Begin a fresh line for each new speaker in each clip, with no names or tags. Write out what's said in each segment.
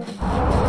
Música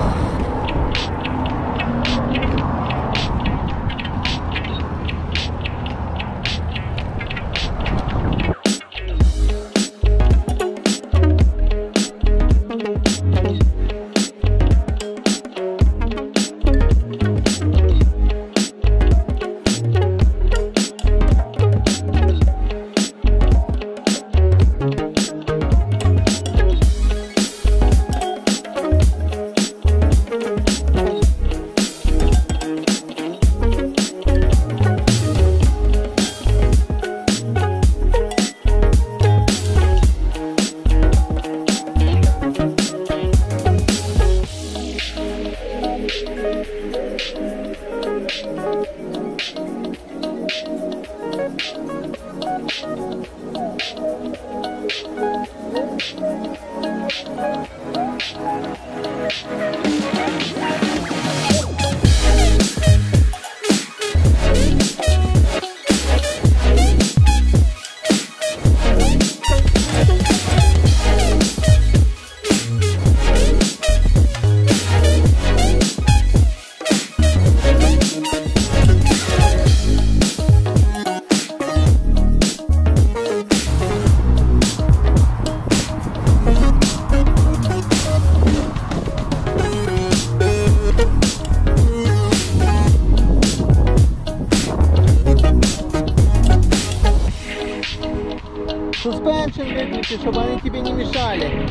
Thank Суспеншн выключи, щоб вони тебе не мішали.